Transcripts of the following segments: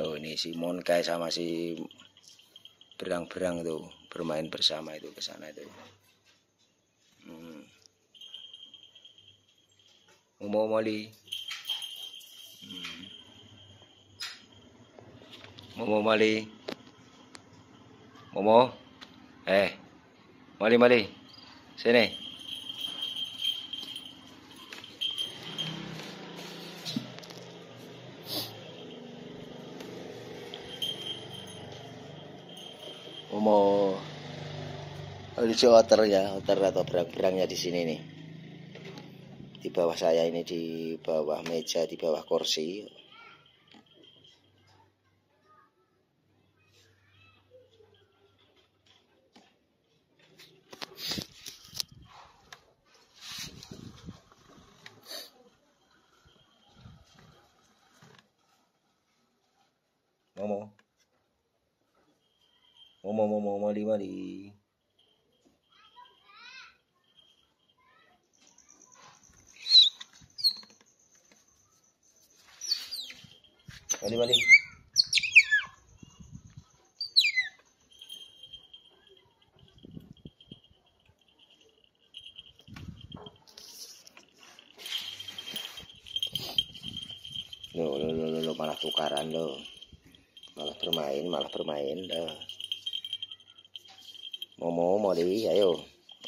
Oh ini si Monkai sama si berang-berang tuh bermain bersama itu ke sana itu. Hmm. Mali. Hmm. Momo Mali. Momo. Eh. Mali Mali. Sini. Mau lucu ya otter atau berang-berangnya di sini nih. Di bawah saya ini di bawah meja di bawah kursi Mau mau mau mali mali mali mali lo lo lo lo malah tukaran lo malah bermain malah bermain dah mò mò mò để ấy rồi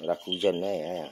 là khu dân này à.